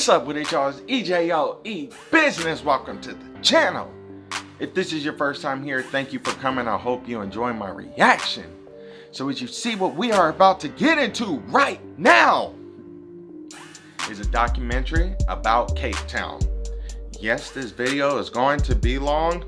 What's up with it, y'all? It's EJO Business. Welcome to the channel. If this is your first time here, thank you for coming. I hope you enjoy my reaction. So as you see what we are about to get into right now is a documentary about Cape Town. Yes, this video is going to be long.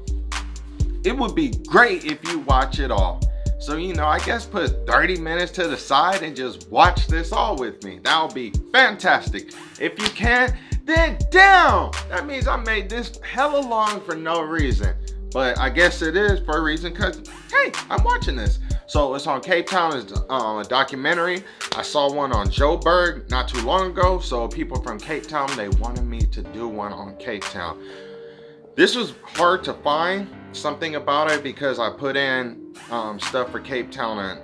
It would be great if you watch it all. So, you know, I guess put 30 minutes to the side and just watch this all with me. That would be fantastic. If you can, then down. That means I made this hella long for no reason. But I guess it is for a reason because, hey, I'm watching this. So it's on Cape Town, it's um, a documentary. I saw one on Joe Joburg not too long ago. So people from Cape Town, they wanted me to do one on Cape Town. This was hard to find something about it because I put in um, stuff for Cape Town and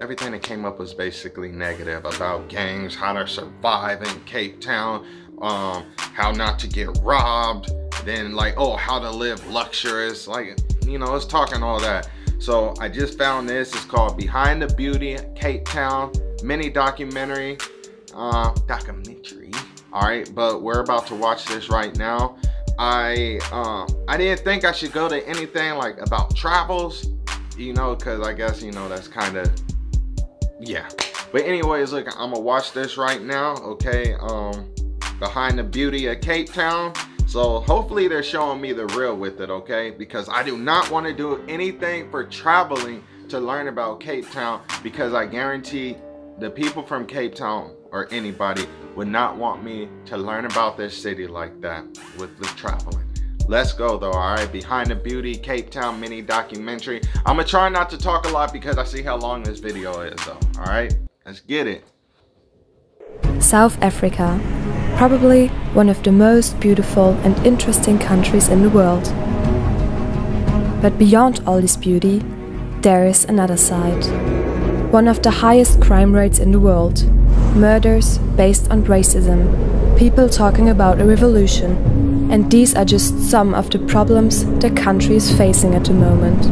everything that came up was basically negative about gangs, how to survive in Cape Town, um, how not to get robbed, then like, oh, how to live luxurious, like, you know, it's talking all that. So I just found this, it's called Behind the Beauty Cape Town mini documentary, uh, documentary. All right, but we're about to watch this right now. I um I didn't think I should go to anything like about travels, you know, because I guess you know that's kind of yeah. But anyways, look, I'm gonna watch this right now. Okay, um, behind the beauty of Cape Town. So hopefully they're showing me the real with it, okay? Because I do not want to do anything for traveling to learn about Cape Town because I guarantee the people from Cape Town or anybody would not want me to learn about this city like that with the traveling. Let's go though, all right? Behind the Beauty Cape Town mini documentary. I'm gonna try not to talk a lot because I see how long this video is though, all right? Let's get it. South Africa, probably one of the most beautiful and interesting countries in the world. But beyond all this beauty, there is another side. One of the highest crime rates in the world. Murders based on racism. People talking about a revolution. And these are just some of the problems the country is facing at the moment.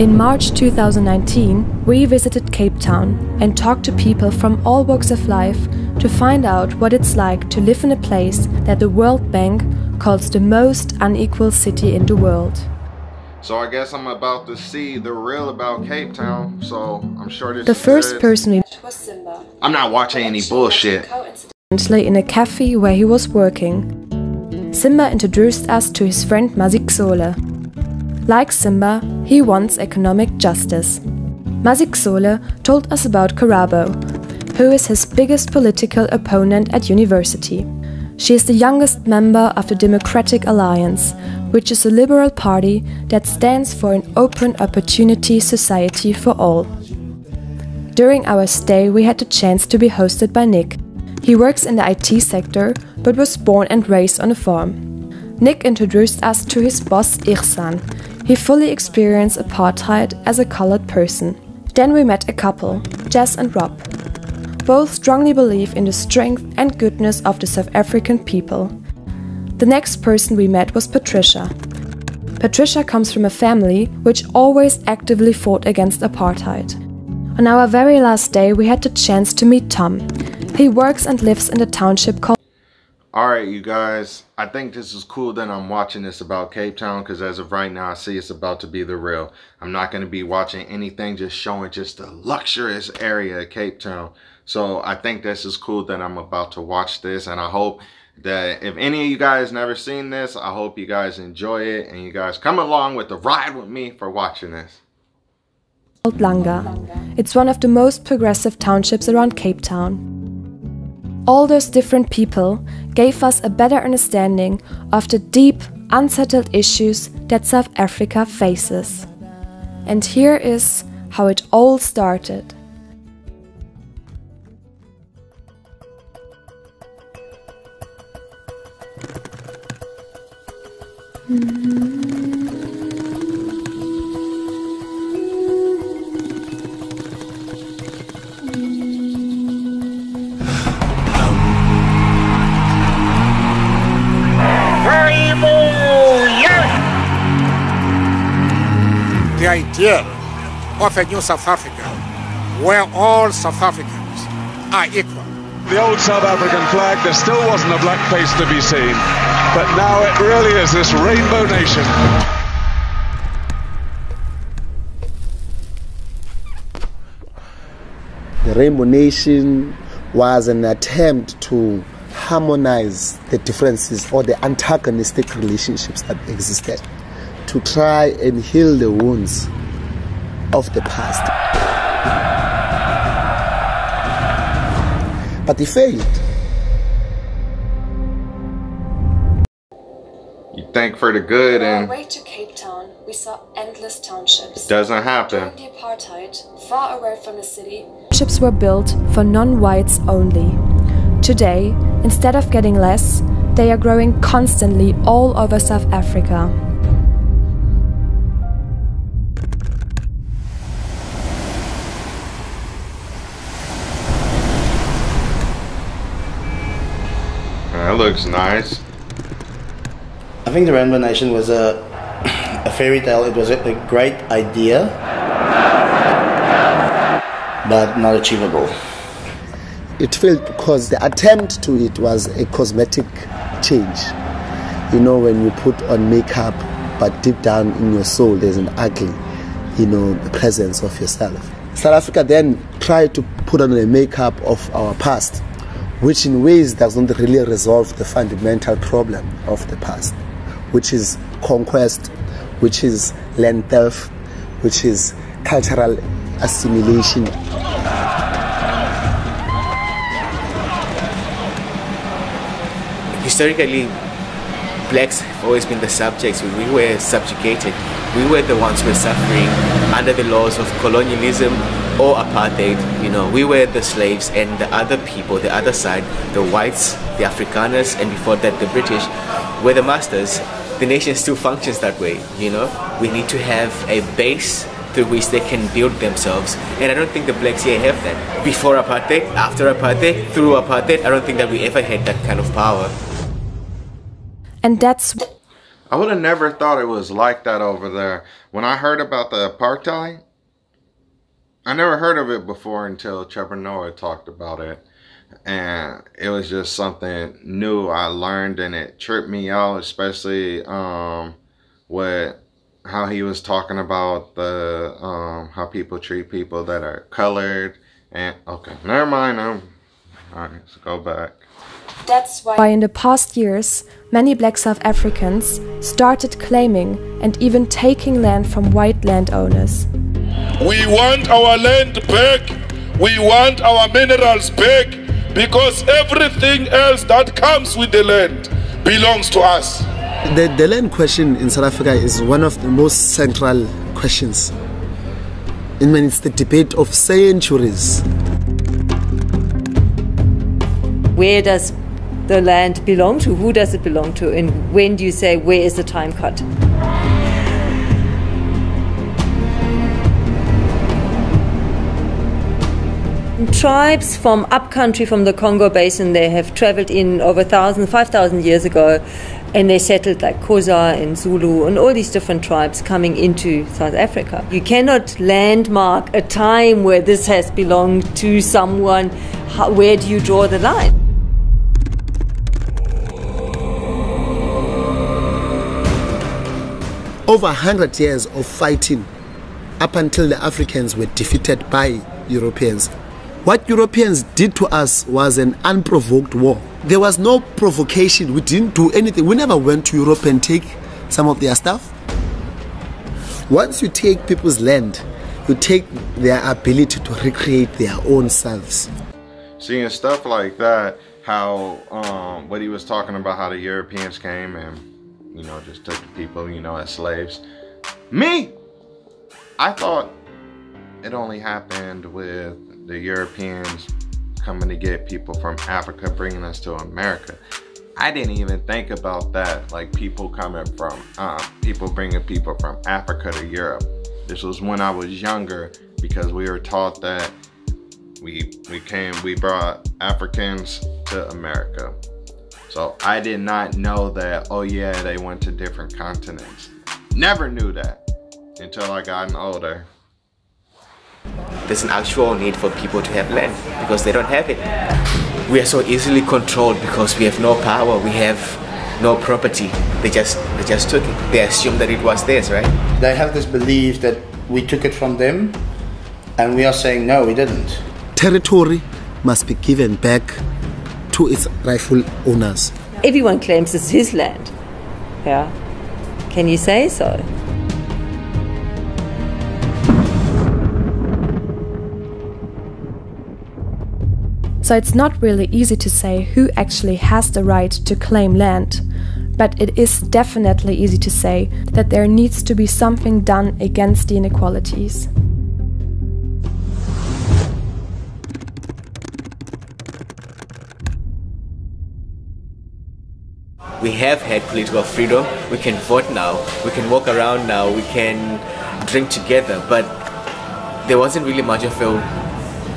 In March 2019, we visited Cape Town and talked to people from all walks of life to find out what it's like to live in a place that the World Bank calls the most unequal city in the world. So I guess I'm about to see the real about Cape Town. So I'm sure this The first person we was Simba. I'm not watching any bullshit. Coincidentally in a cafe where he was working. Simba introduced us to his friend Mazikzole. Like Simba, he wants economic justice. Mazikzole told us about Karabo, who is his biggest political opponent at university. She is the youngest member of the Democratic Alliance, which is a liberal party that stands for an open opportunity society for all. During our stay, we had the chance to be hosted by Nick. He works in the IT sector but was born and raised on a farm. Nick introduced us to his boss Ihsan. He fully experienced apartheid as a colored person. Then we met a couple, Jess and Rob. Both strongly believe in the strength and goodness of the South African people. The next person we met was Patricia. Patricia comes from a family which always actively fought against apartheid. On our very last day, we had the chance to meet Tom. He works and lives in the township called. Alright, you guys, I think this is cool that I'm watching this about Cape Town because as of right now, I see it's about to be the real. I'm not going to be watching anything just showing just the luxurious area of Cape Town. So I think this is cool that I'm about to watch this and I hope that if any of you guys never seen this, I hope you guys enjoy it and you guys come along with the ride with me for watching this. Langa. It's one of the most progressive townships around Cape Town. All those different people gave us a better understanding of the deep, unsettled issues that South Africa faces. And here is how it all started. Mm-hmm. The idea of a new South Africa where all South Africans are equal The old South African flag, there still wasn't a black face to be seen. But now it really is this rainbow nation. The Rainbow Nation was an attempt to harmonize the differences or the antagonistic relationships that existed, to try and heal the wounds of the past. But he failed. You think for the good On our and way to Cape Town, we saw endless townships. It doesn't happen. During the apartheid, far away from the city, ships were built for non-whites only. Today, instead of getting less, they are growing constantly all over South Africa. Looks nice. I think the Rainbow Nation was a, a fairy tale. It was a, a great idea, but not achievable. It failed because the attempt to it was a cosmetic change. You know, when you put on makeup, but deep down in your soul, there's an ugly, you know, presence of yourself. South Africa then tried to put on the makeup of our past, which in ways doesn't really resolve the fundamental problem of the past, which is conquest, which is land theft, which is cultural assimilation. historically blacks have always been the subjects we were subjugated we were the ones who were suffering under the laws of colonialism or apartheid you know we were the slaves and the other people the other side the whites the afrikaners and before that the british were the masters the nation still functions that way you know we need to have a base through which they can build themselves. And I don't think the blacks here have that. Before apartheid, after apartheid, through apartheid, I don't think that we ever had that kind of power. And that's I would have never thought it was like that over there. When I heard about the apartheid, I never heard of it before until Trevor Noah talked about it. And it was just something new I learned and it tripped me out, especially um, with how he was talking about the um, how people treat people that are colored. And okay, never mind. I'm, all right, let's go back. That's why in the past years, many black South Africans started claiming and even taking land from white landowners. We want our land back. We want our minerals back because everything else that comes with the land belongs to us. The, the land question in South Africa is one of the most central questions. I mean, it's the debate of centuries. Where does the land belong to? Who does it belong to? And when do you say where is the time cut? Tribes from upcountry from the Congo Basin, they have traveled in over 1,000, 5,000 years ago and they settled like Xhosa and Zulu and all these different tribes coming into South Africa. You cannot landmark a time where this has belonged to someone. How, where do you draw the line? Over 100 years of fighting up until the Africans were defeated by Europeans. What Europeans did to us was an unprovoked war. There was no provocation. We didn't do anything. We never went to Europe and take some of their stuff. Once you take people's land, you take their ability to recreate their own selves. seeing stuff like that how um what he was talking about how the europeans came and you know just took the people you know as slaves. Me i thought it only happened with the europeans coming to get people from africa bringing us to america. I didn't even think about that like people coming from uh, people bringing people from africa to europe. This was when i was younger because we were taught that we we came we brought africans to america so i did not know that oh yeah they went to different continents never knew that until i gotten older There's an actual need for people to have land because they don't have it. we are so easily controlled because we have no power, we have no property. They just they just took it. They assumed that it was theirs, right? They have this belief that we took it from them, and we are saying no, we didn't. Territory must be given back to its rightful owners. Everyone claims it's his land. Yeah. Can you say so? So it's not really easy to say who actually has the right to claim land. But it is definitely easy to say that there needs to be something done against the inequalities. We have had political freedom. We can vote now. We can walk around now. We can drink together. But there wasn't really much of a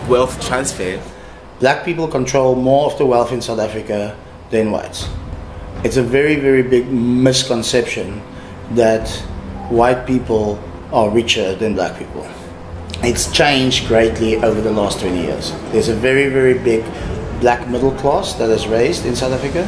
wealth transfer black people control more of the wealth in South Africa than whites. It's a very, very big misconception that white people are richer than black people. It's changed greatly over the last 20 years. There's a very, very big black middle class that has raised in South Africa,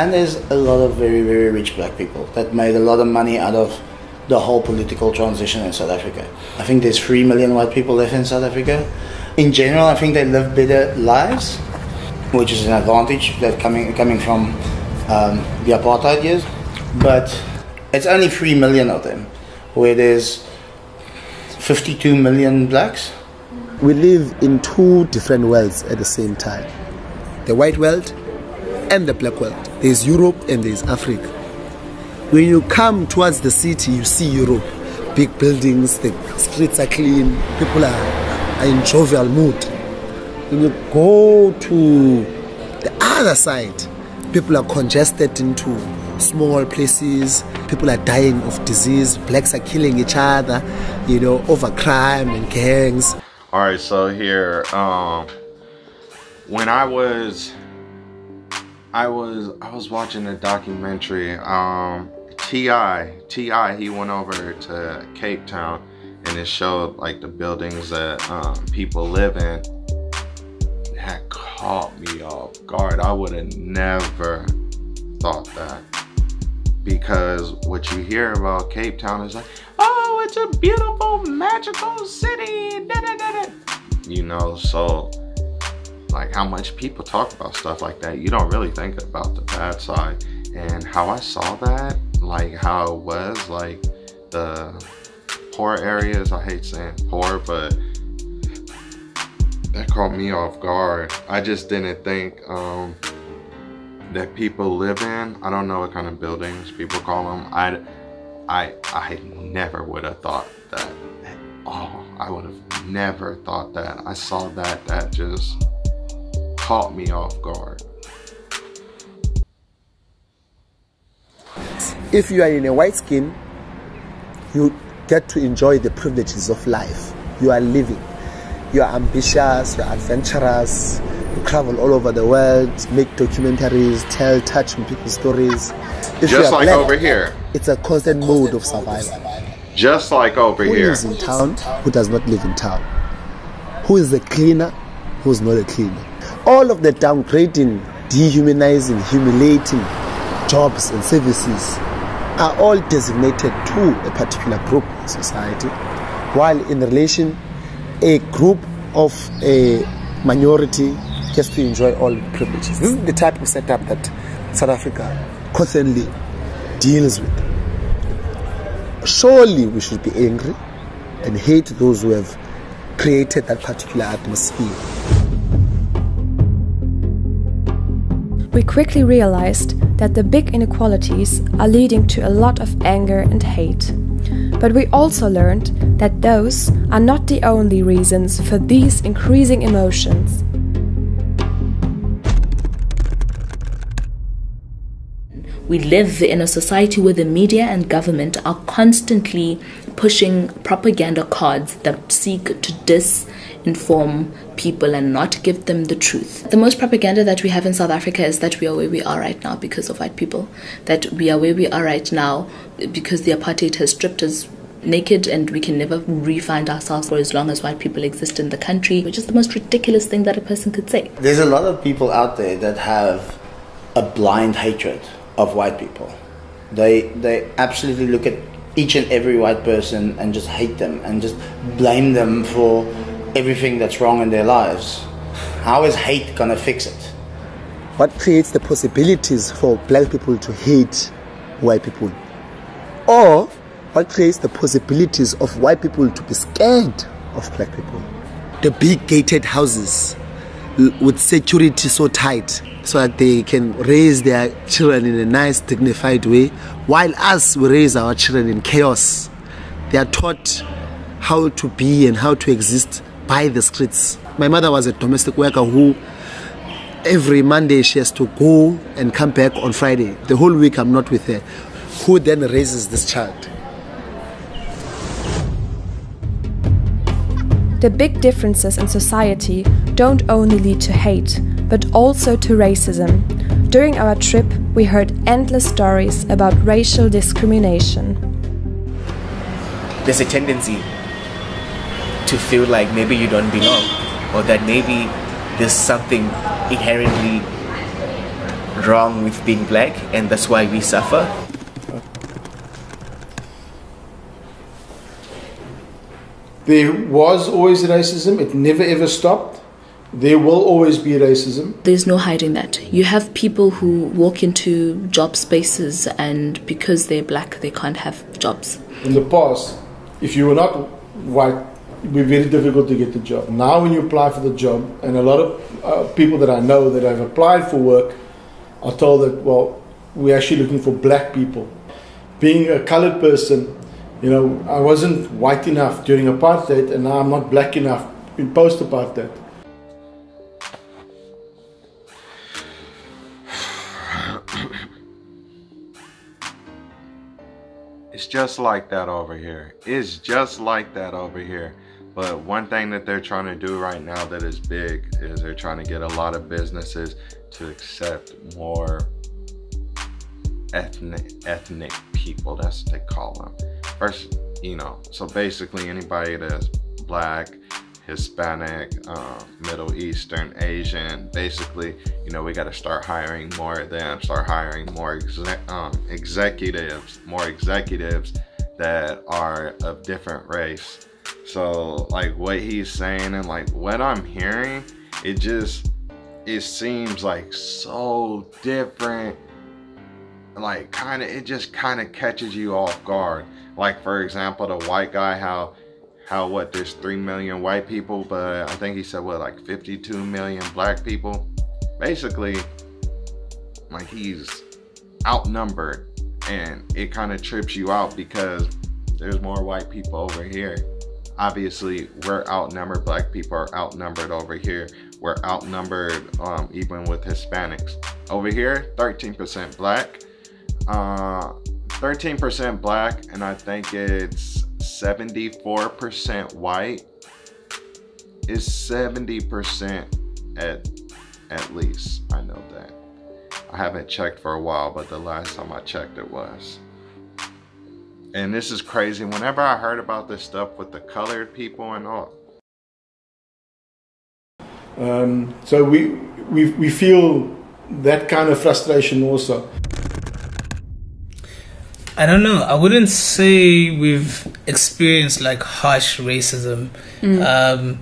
and there's a lot of very, very rich black people that made a lot of money out of the whole political transition in South Africa. I think there's 3 million white people left in South Africa in general, I think they live better lives, which is an advantage that coming coming from um, the apartheid years. But it's only three million of them, where there's 52 million blacks. We live in two different worlds at the same time: the white world and the black world. There's Europe and there's Africa. When you come towards the city, you see Europe. Big buildings, the streets are clean, people are in jovial mood. When you go to the other side, people are congested into small places. People are dying of disease. Blacks are killing each other, you know, over crime and gangs. All right, so here, um, when I was, I was, I was watching a documentary. Um, Ti, Ti, he went over to Cape Town and it showed like the buildings that um, people live in. That caught me off guard. I would have never thought that. Because what you hear about cape town is like oh it's a beautiful magical city. Da, da, da, you know so like how much people talk about stuff like that you don't really think about the bad side and how i saw that like how it was like the poor areas. I hate saying poor, but that caught me off guard. I just didn't think um, that people live in. I don't know what kind of buildings people call them. I, I, I never would have thought that. Oh, I would have never thought that. I saw that. That just caught me off guard. If you are in a white skin, you get to enjoy the privileges of life. You are living. You are ambitious, you are adventurous, you travel all over the world, make documentaries, tell touching people's stories. If Just like black, over here. It's a constant mode of survival. Just like over who here. Who lives in town, who does not live in town? Who is the cleaner, who is not a cleaner? All of the downgrading, dehumanizing, humiliating jobs and services are all designated to a particular group in society, while in relation, a group of a minority gets to enjoy all privileges. This is the type of setup that South Africa constantly deals with. Surely we should be angry and hate those who have created that particular atmosphere. We quickly realized that the big inequalities are leading to a lot of anger and hate. But we also learned that those are not the only reasons for these increasing emotions. We live in a society where the media and government are constantly pushing propaganda cards that seek to disinform people and not give them the truth. The most propaganda that we have in South Africa is that we are where we are right now because of white people, that we are where we are right now because the apartheid has stripped us naked and we can never re-find ourselves for as long as white people exist in the country, which is the most ridiculous thing that a person could say. There's a lot of people out there that have a blind hatred of white people. They they absolutely look at each and every white person and just hate them and just blame them for everything that's wrong in their lives. How is hate gonna fix it? What creates the possibilities for black people to hate white people? Or what creates the possibilities of white people to be scared of black people? The big gated houses with security so tight so that they can raise their children in a nice, dignified way, while us, we raise our children in chaos. They are taught how to be and how to exist by the streets. My mother was a domestic worker who every Monday she has to go and come back on Friday. The whole week I'm not with her. Who then raises this child? The big differences in society don't only lead to hate, but also to racism. During our trip, we heard endless stories about racial discrimination. There's a tendency to feel like maybe you don't belong, or that maybe there's something inherently wrong with being black, and that's why we suffer. There was always racism, it never ever stopped. There will always be racism. There's no hiding that. You have people who walk into job spaces and because they're black, they can't have jobs. In the past, if you were not white, it would be very difficult to get the job. Now, when you apply for the job, and a lot of uh, people that I know that have applied for work are told that, well, we're actually looking for black people. Being a colored person, you know, I wasn't white enough during apartheid, and now I'm not black enough in post apartheid. It's just like that over here. It's just like that over here. But one thing that they're trying to do right now that is big is they're trying to get a lot of businesses to accept more ethnic ethnic people. That's what they call them. First, you know, so basically anybody that's black, Hispanic, uh, Middle Eastern, Asian. Basically, you know, we got to start hiring more of them, start hiring more um, executives, more executives that are of different race. So, like what he's saying and like what I'm hearing, it just it seems like so different. Like kind of, it just kind of catches you off guard. Like for example, the white guy, how how what there's 3 million white people but i think he said what like 52 million black people basically like he's outnumbered and it kind of trips you out because there's more white people over here obviously we're outnumbered black people are outnumbered over here we're outnumbered um, even with hispanics over here 13% black uh 13% black and i think it's 74% white is 70% at at least. I know that. I haven't checked for a while, but the last time I checked it was. And this is crazy. Whenever I heard about this stuff with the colored people and all. Um, so we, we, we feel that kind of frustration also. I don't know. I wouldn't say we've experienced like harsh racism. Mm. Um,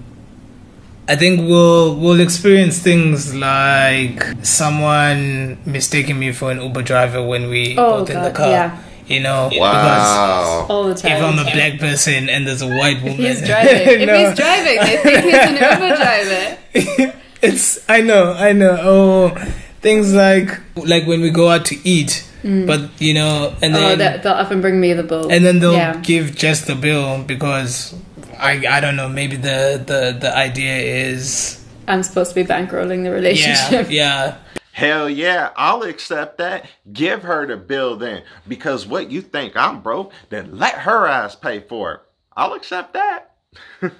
I think we'll we'll experience things like someone mistaking me for an Uber driver when we Oh, both in the car. yeah. You know, Wow. All the time. if I'm a black person and there's a white woman, He's driving. No. If he's driving, they think he's an Uber driver. it's I know, I know. Oh, things like like when we go out to eat, Mm. but you know, and oh, then that, they'll often bring me the bill. and then they'll yeah. give just the bill because I I don't know. Maybe the the the idea is I'm supposed to be bankrolling the yeah relationship. yeah. Hell yeah, I'll accept that. Give her the bill then. Because what you think I'm broke, then let her ass pay for it. I'll accept that.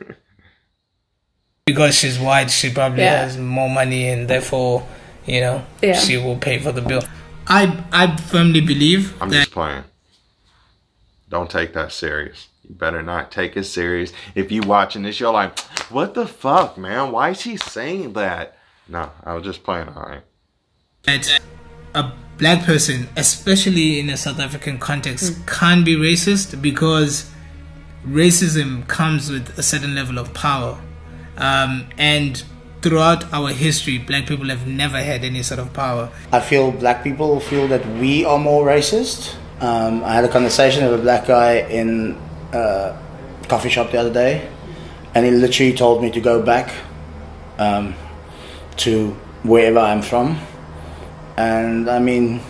because she's white, she probably Yeah. has more money, and therefore, you know, Yeah. she will pay for the bill. I I firmly believe I'm that just playing. don't take that serious. You better not take it serious. If you watching this, you're like, what the fuck, man? Why is he saying that? No, I was just playing, alright. That a black person, especially in a South African context, mm. can't be racist because racism comes with a certain level of power. Um, and throughout our history, black people have never had any sort of power. I feel black people feel that we are more racist. Um, I had a conversation with a black guy in a coffee shop the other day, and he literally told me to go back um, to wherever I'm from. And I mean,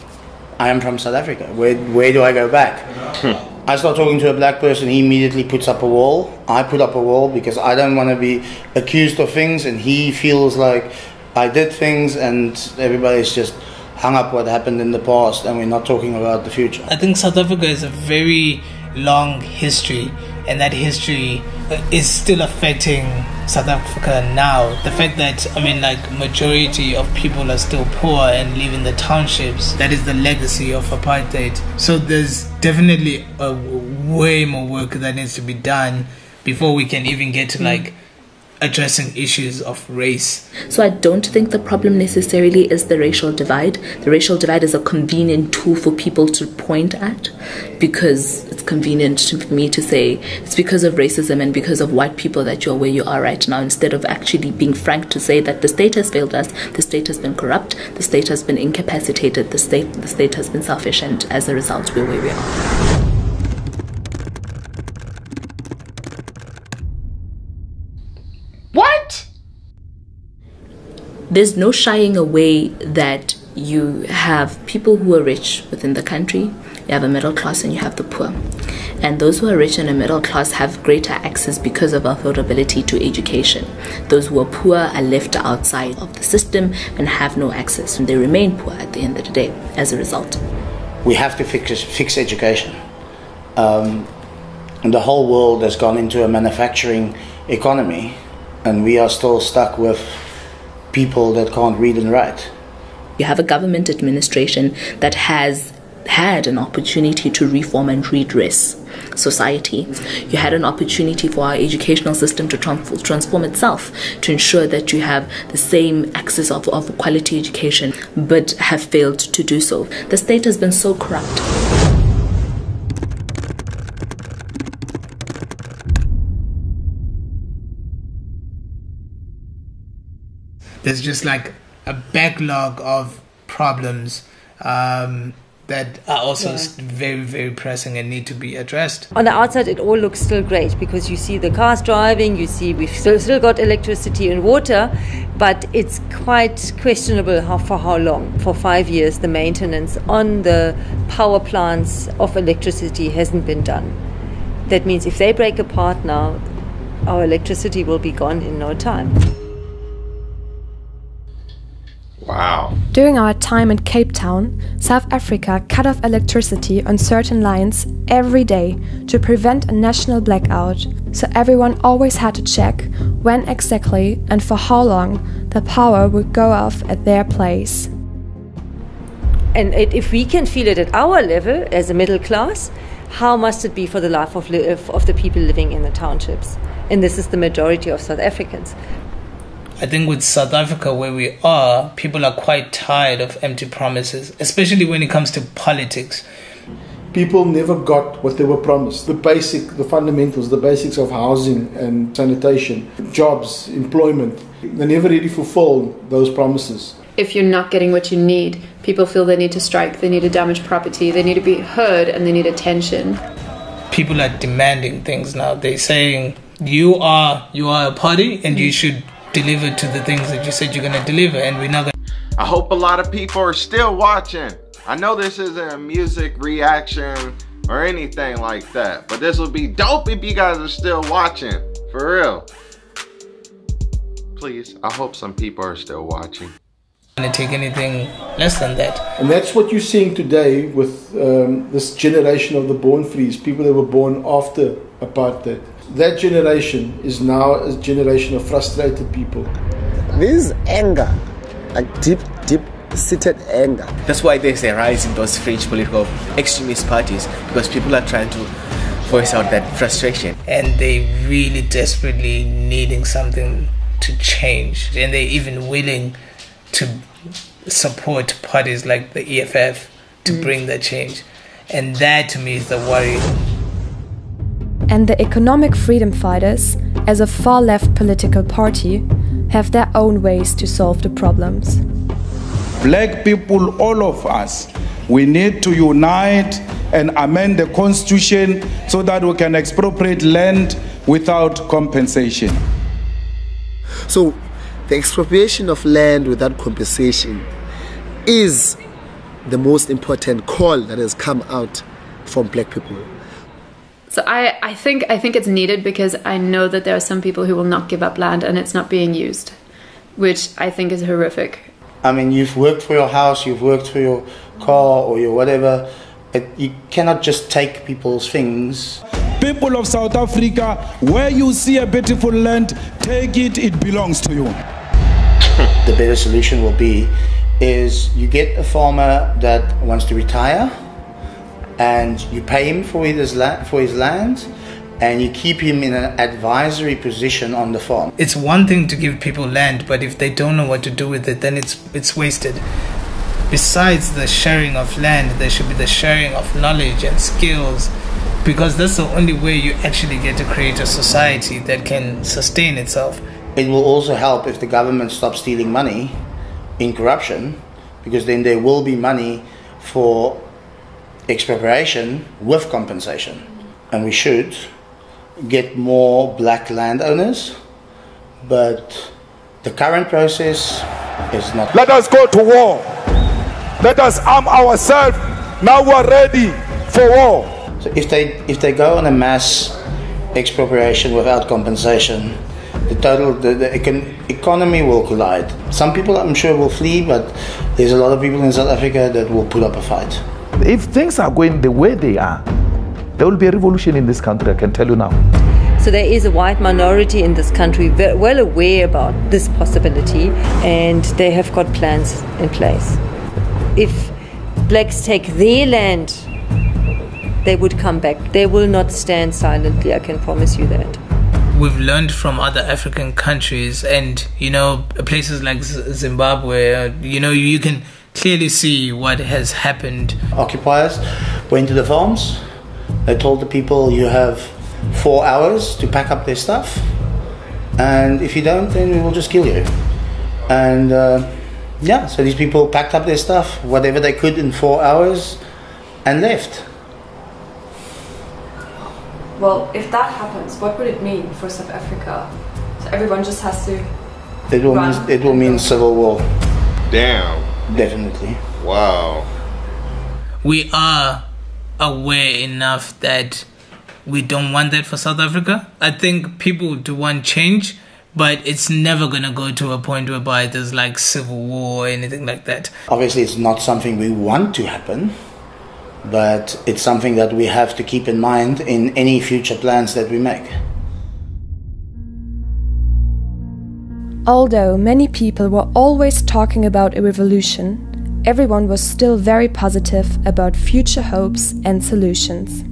I am from South Africa. Where, where do I go back? Hmm. I start talking to a black person, he immediately puts up a wall. I put up a wall because I don't want to be accused of things, and he feels like I did things, and everybody's just hung up what happened in the past, and we're not talking about the future. I think South Africa is a very long history, and that history uh, is still affecting South Africa now. The fact that I mean, like majority of people are still poor and live in the townships. That is the legacy of apartheid. So there's definitely a way more work that needs to be done before we can even get to like addressing issues of race. So I don't think the problem necessarily is the racial divide. The racial divide is a convenient tool for people to point at because it's convenient for me to say it's because of racism and because of white people that you're where you are right now instead of actually being frank to say that the state has failed us, the state has been corrupt, the state has been incapacitated, the state the state has been selfish and as a result we're where we are. There's no shying away that you have people who are rich within the country, you have a middle class, and you have the poor. And those who are rich and a middle class have greater access because of affordability to education. Those who are poor are left outside of the system and have no access, and they remain poor at the end of the day as a result. We have to fix, fix education. Um, the whole world has gone into a manufacturing economy, and we are still stuck with people that can't read and write. You have a government administration that has had an opportunity to reform and redress society. You had an opportunity for our educational system to transform itself to ensure that you have the same access of, of quality education, but have failed to do so. The state has been so corrupt. There's just like a backlog of problems um, that are also yeah. very very pressing and need to be addressed. On the outside it all looks still great because you see the cars driving you see we've still, still got electricity and water but it's quite questionable how for how long for five years the maintenance on the power plants of electricity hasn't been done. That means if they break apart now our electricity will be gone in no time Wow. During our time in Cape Town, South Africa cut off electricity on certain lines every day to prevent a national blackout, so everyone always had to check when exactly and for how long the power would go off at their place. And it, if we can feel it at our level as a middle class, how must it be for the life of, of the people living in the townships? And this is the majority of South Africans. I think with South Africa, where we are, people are quite tired of empty promises, especially when it comes to politics. People never got what they were promised the basic, the fundamentals, the basics of housing and sanitation, jobs, employment. They never really fulfilled those promises. If you're not getting what you need, people feel they need to strike, they need to damage property, they need to be heard, and they need attention. People are demanding things now. They're saying, you are you are a party and you mm. should deliver to the things that you said you're gonna deliver and we're not gonna I hope a lot of people are still watching. I know this isn't a music reaction or anything like that, but this would be dope if you guys are still watching, for real. Please, I hope some people are still watching. Gonna take anything less than that. And that's what you're seeing today with um, this generation of the born frees, people that were born after apartheid that generation is now a generation of frustrated people. This anger, a deep, deep seated anger. That's why there's a rise in those fringe political extremist parties because people are trying to voice out that frustration. And they really desperately needing something to change. And they're even willing to support parties like the EFF to mm. bring that change. And that to me is the worry. And the Economic Freedom Fighters, as a far left political party, have their own ways to solve the problems. Black people, all of us, we need to unite and amend the constitution so that we can expropriate land without compensation. So, the expropriation of land without compensation is the most important call that has come out from black people. So I, I think I think it's needed because I know that there are some people who will not give up land and it's not being used, which I think is horrific. I mean, you've worked for your house, you've worked for your car or your whatever. It, you cannot just take people's things. People of South Africa, where you see a beautiful land, take it, it belongs to you. the better solution will be is you get a farmer that wants to retire and you pay him for his, la- for his land and you keep him in an advisory position on the farm. It's one thing to give people land, but if they don't know what to do with it, then it's it's wasted. Besides the sharing of land, there should be the sharing of knowledge and skills because that's the only way you actually get to create a society that can sustain itself. It will also help if the government stops stealing money in corruption because then there will be money for expropriation with compensation. And we should get more black landowners, but the current process is not. Let us go to war. Let us arm ourselves. Now we are ready for war. So if they if they go on a mass expropriation without compensation, the total the, the econ- economy will collide. Some people I'm sure will flee, but there's a lot of people in South Africa that will put up a fight. If things are going the way they are, there will be a revolution in this country, I can tell you now. So there is a white minority in this country well aware about this possibility and they have got plans in place. If blacks take their land, they would come back. They will not stand silently, I can promise you that we've learned from other African countries and you know places like Zimbabwe uh, you know you can clearly see what has happened occupiers went to the farms they told the people you have four hours to pack up their stuff, and if you don't, then we will just kill you. And uh, yeah, so these people packed up their stuff, whatever they could in four hours, and left. Well, if that happens, what would it mean for South Africa? So everyone just has to. It will mean it will mean civil war. Damn. Definitely. Wow. We are aware enough that we don't want that for South Africa. I think people do want change, but it's never going to go to a point whereby there's like civil war or anything like that. Obviously, it's not something we want to happen, but it's something that we have to keep in mind in any future plans that we make. Although many people were always talking about a revolution, everyone was still very positive about future hopes and solutions.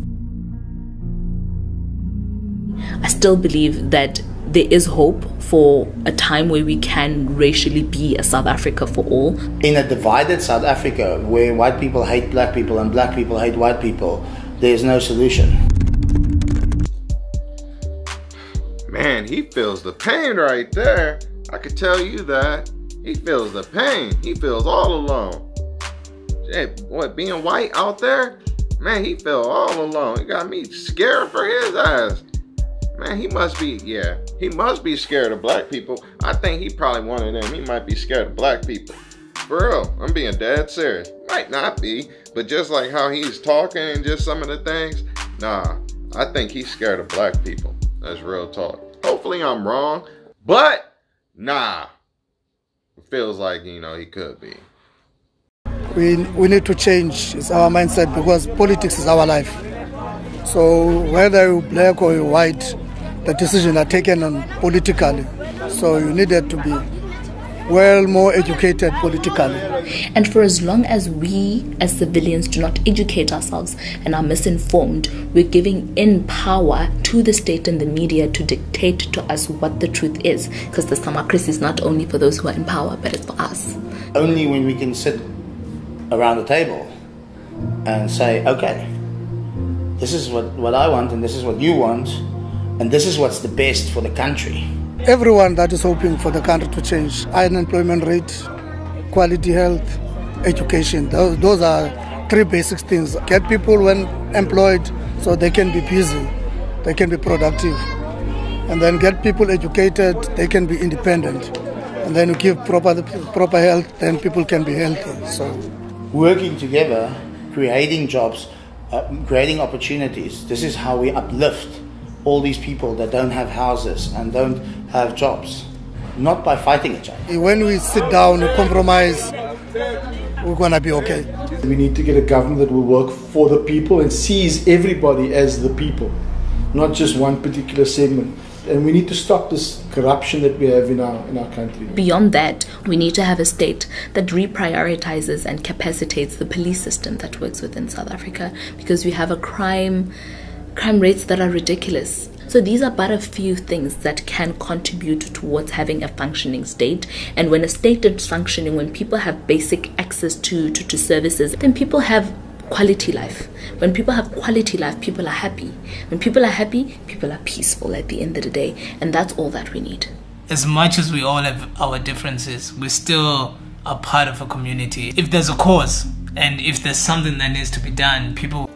I still believe that there is hope for a time where we can racially be a South Africa for all. In a divided South Africa where white people hate black people and black people hate white people, there is no solution. Man, he feels the pain right there. I could tell you that. He feels the pain. He feels all alone. Hey, what, being white out there? Man, he felt all alone. He got me scared for his ass. Man, he must be, yeah, he must be scared of black people. I think he probably one of them. He might be scared of black people. For real, I'm being dead serious. Might not be, but just like how he's talking and just some of the things, nah, I think he's scared of black people. That's real talk. Hopefully I'm wrong, but nah, feels like, you know, he could be. We, we need to change it's our mindset because politics is our life. So whether you're black or you're white, the decisions are taken on politically. So you needed to be well more educated politically. And for as long as we as civilians do not educate ourselves and are misinformed, we're giving in power to the state and the media to dictate to us what the truth is. Because the democracy is not only for those who are in power, but it's for us. Only when we can sit around the table and say, okay, this is what, what I want and this is what you want and this is what's the best for the country. Everyone that is hoping for the country to change, unemployment rate, quality health, education, those, those are three basic things. Get people when employed so they can be busy, they can be productive. And then get people educated, they can be independent. And then you give proper, proper health, then people can be healthy. So Working together, creating jobs, uh, creating opportunities, this is how we uplift all these people that don't have houses and don't have jobs, not by fighting each other. Eh, when we sit down and compromise, we're going to be okay. We need to get a government that will work for the people and sees everybody as the people, not just one particular segment. And we need to stop this corruption that we have in our in our country. Beyond that, we need to have a state that reprioritizes and capacitates the police system that works within South Africa because we have a crime crime rates that are ridiculous. So these are but a few things that can contribute towards having a functioning state. And when a state is functioning, when people have basic access to, to, to services, then people have quality life. When people have quality life, people are happy. When people are happy, people are peaceful at the end of the day. And that's all that we need. As much as we all have our differences, we're still a part of a community. If there's a cause and if there's something that needs to be done, people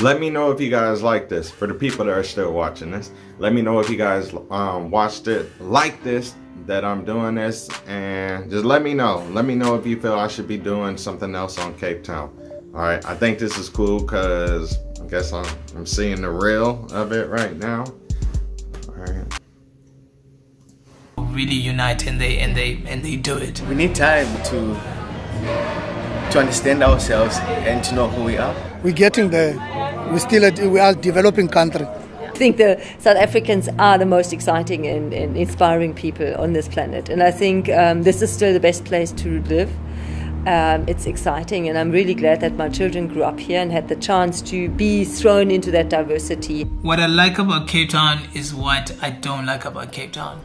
let me know if you guys like this for the people that are still watching this. Let me know if you guys um, watched it like this that i'm doing this and just let me know. Let me know if you feel i should be doing something else on cape town. All right i think this is cool because i guess i'm, I'm seeing the real of it right now. All right. Really unite and they and they and they do it. We need time to to understand ourselves and to know who we are. We're getting there we still a, we are a developing country. I think the South Africans are the most exciting and, and inspiring people on this planet, and I think um, this is still the best place to live. Um, it's exciting, and I'm really glad that my children grew up here and had the chance to be thrown into that diversity. What I like about Cape Town is what I don't like about Cape Town.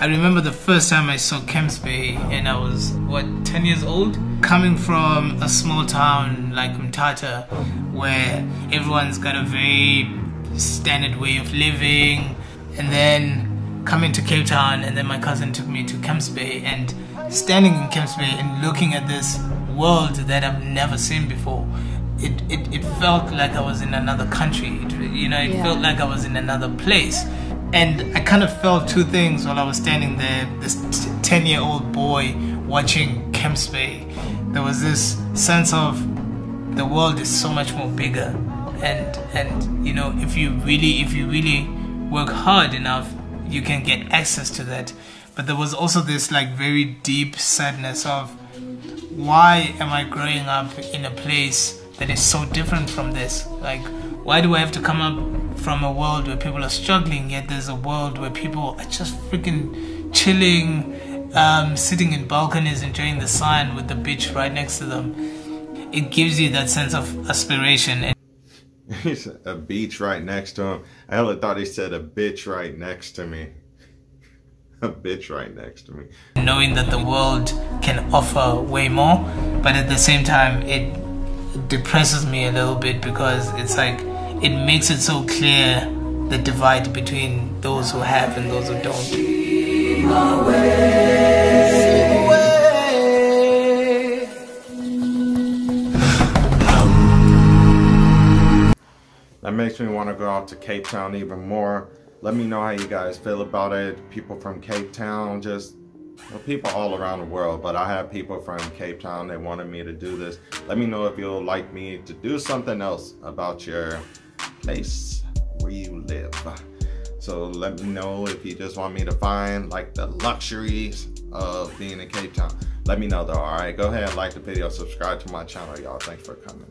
I remember the first time I saw Camps Bay, and I was, what, 10 years old? Coming from a small town like Mthatha, where everyone's got a very standard way of living, and then coming to Cape Town, and then my cousin took me to Camps Bay, and standing in Camps Bay and looking at this world that I've never seen before. It, it, it felt like I was in another country. It, you know, it yeah. felt like I was in another place and I kind of felt two things while I was standing there. This 10 year old boy watching Camps Bay. There was this sense of the world is so much more bigger, and and you know if you really if you really work hard enough, you can get access to that. But there was also this like very deep sadness of why am I growing up in a place that is so different from this? Like why do I have to come up from a world where people are struggling, yet there's a world where people are just freaking chilling, um, sitting in balconies, enjoying the sun with the beach right next to them? It gives you that sense of aspiration. He's a beach right next to him. I hella thought he said a bitch right next to me. A bitch right next to me. Knowing that the world can offer way more, but at the same time, it depresses me a little bit because it's like it makes it so clear the divide between those who have and those who don't. That makes me want to go out to Cape Town even more. Let me know how you guys feel about it. People from Cape Town, just well, people all around the world, but I have people from Cape Town that wanted me to do this. Let me know if you'll like me to do something else about your place where you live. So let me know if you just want me to find like the luxuries of being in Cape Town. Let me know though, alright? Go ahead, like the video, subscribe to my channel, y'all. Thanks for coming.